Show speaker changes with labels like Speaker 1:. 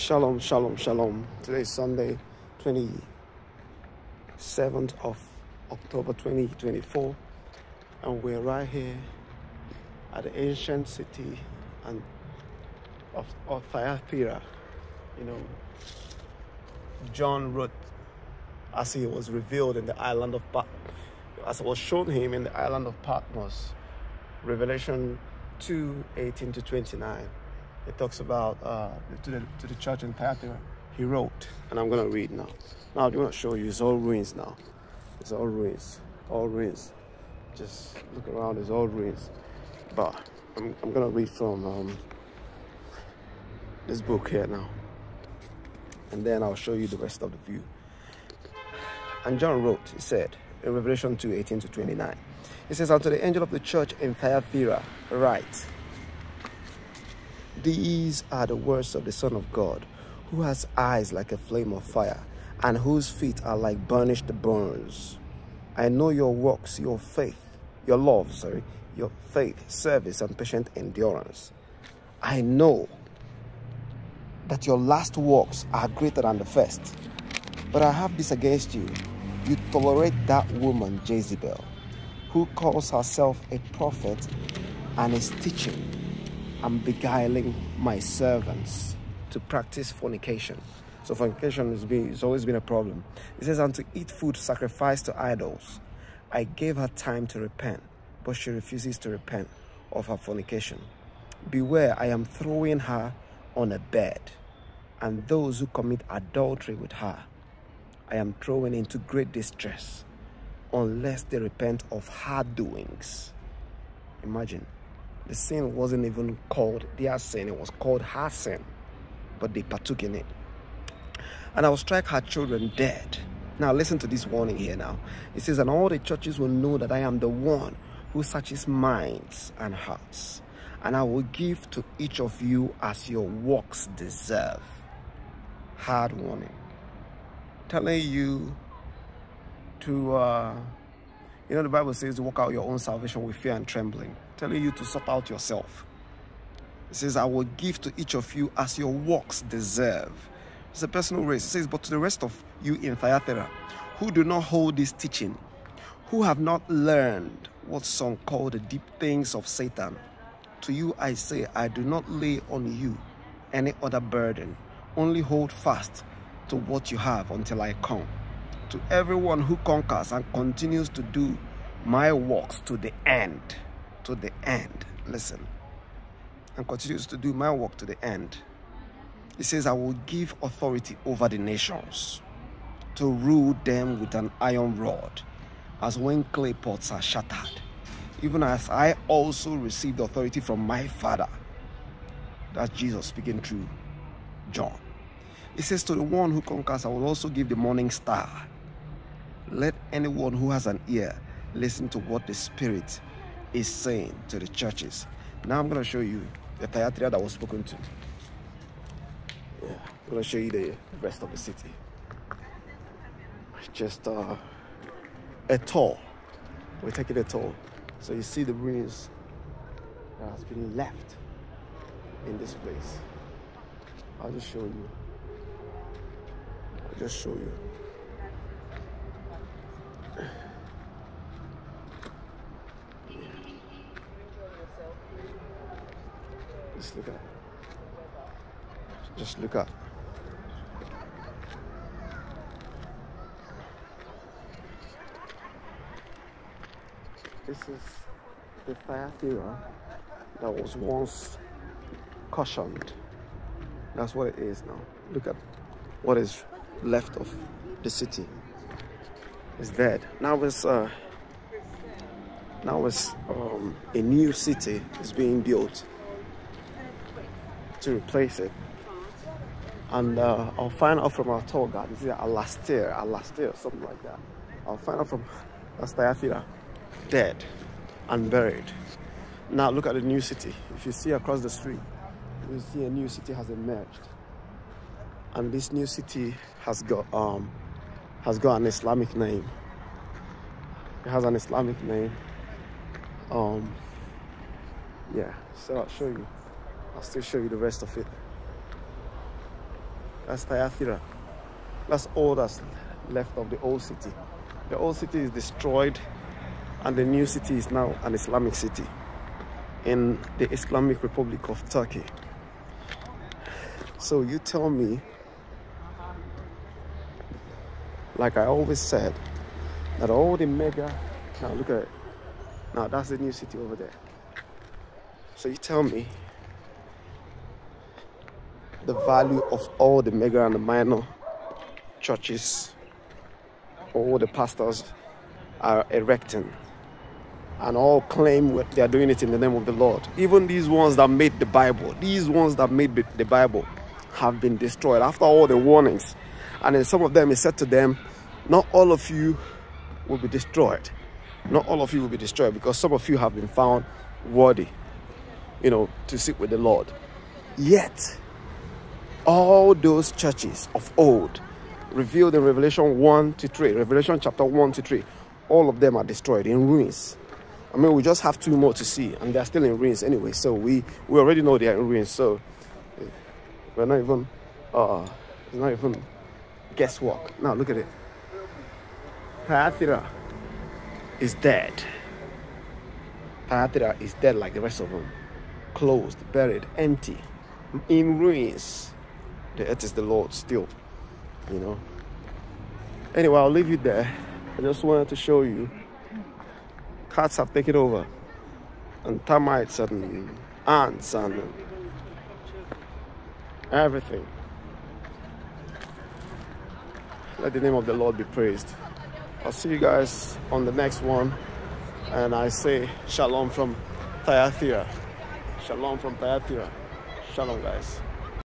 Speaker 1: Shalom, shalom, shalom. Today is Sunday, 27th of October 2024, and we're right here at the ancient city and of, of Thyatira. You know, John wrote as he was revealed in the island of Pat, as it was shown him in the island of Patmos, Revelation 2 18 to 29. It talks about uh, to, the, to the church in Thyatira. He wrote, and I'm going to read now. Now, I'm going to show you, it's all ruins now. It's all ruins, all ruins. Just look around, it's all ruins. But I'm, I'm going to read from um, this book here now. And then I'll show you the rest of the view. And John wrote, he said, in Revelation 2 18 to 29, he says, Unto the angel of the church in Thyatira, write, These are the words of the Son of God, who has eyes like a flame of fire, and whose feet are like burnished bronze. I know your works, your faith, your love, sorry, your faith, service, and patient endurance. I know that your last works are greater than the first. But I have this against you. You tolerate that woman, Jezebel, who calls herself a prophet and is teaching and beguiling my servants to practice fornication. So fornication has been it's always been a problem. It says, and to eat food sacrificed to idols. I gave her time to repent, but she refuses to repent of her fornication. Beware, I am throwing her on a bed, and those who commit adultery with her I am throwing into great distress unless they repent of her doings. Imagine, the sin wasn't even called their sin, it was called her sin, but they partook in it. And I will strike her children dead. Now, listen to this warning here now. It says, And all the churches will know that I am the one who searches minds and hearts, and I will give to each of you as your works deserve. Hard warning telling you to, uh, you know, the Bible says to work out your own salvation with fear and trembling, telling you to sort out yourself. It says, I will give to each of you as your works deserve. It's a personal race. It says, but to the rest of you in Thyatira, who do not hold this teaching, who have not learned what some call the deep things of Satan, to you I say, I do not lay on you any other burden. Only hold fast to what you have until I come. To everyone who conquers and continues to do my works to the end, to the end, listen, and continues to do my work to the end. He says, I will give authority over the nations to rule them with an iron rod, as when clay pots are shattered, even as I also received authority from my Father. That's Jesus speaking through John. He says, To the one who conquers, I will also give the morning star. Let anyone who has an ear listen to what the Spirit is saying to the churches. Now I'm going to show you the Thyatira that was spoken to. Yeah, I'm going to show you the rest of the city. Just uh, a tour. We're taking a tour. So you see the ruins that has been left in this place. I'll just show you I'll just show you. Just look at. Just look at. This is the fire Thyatira that was once cautioned. That's what it is now. Look at what is left of the city is dead. Now it's uh, now it's um, a new city is being built to replace it. And uh, I'll find out from our tour guide. This is Akhisar, Akhisar, something like that. I'll find out from Astayafira, dead and buried. Now look at the new city. If you see across the street, you see a new city has emerged and this new city has got um has got an Islamic name. It has an Islamic name. Um yeah, so I'll show you. I'll still show you the rest of it. That's Thyatira. That's all that's left of the old city. The old city is destroyed and the new city is now an Islamic city in the Islamic Republic of Turkey. So you tell me, like I always said, that all the mega, now look at it. Now that's the new city over there. So you tell me the value of all the mega and the minor churches, all the pastors are erecting and all claim they are doing it in the name of the Lord. Even these ones that made the Bible, these ones that made the Bible have been destroyed after all the warnings. And then some of them is said to them, not all of you will be destroyed. Not all of you will be destroyed because some of you have been found worthy, you know, to sit with the Lord. Yet, all those churches of old revealed in Revelation 1 to 3, Revelation chapter 1 to 3, all of them are destroyed in ruins. I mean, we just have two more to see, and they're still in ruins anyway. So we we already know they're in ruins. So we're not even uh, it's not even guesswork. Now look at it. Thyatira is dead. Thyatira is dead like the rest of them, closed, buried, empty, in ruins. The earth is the Lord still, you know. Anyway, I'll leave you there. I just wanted to show you cats have taken over and termites and ants and everything let the name of the lord be praised i'll see you guys on the next one. And i say shalom from Thyatira. Shalom from Thyatira. Shalom guys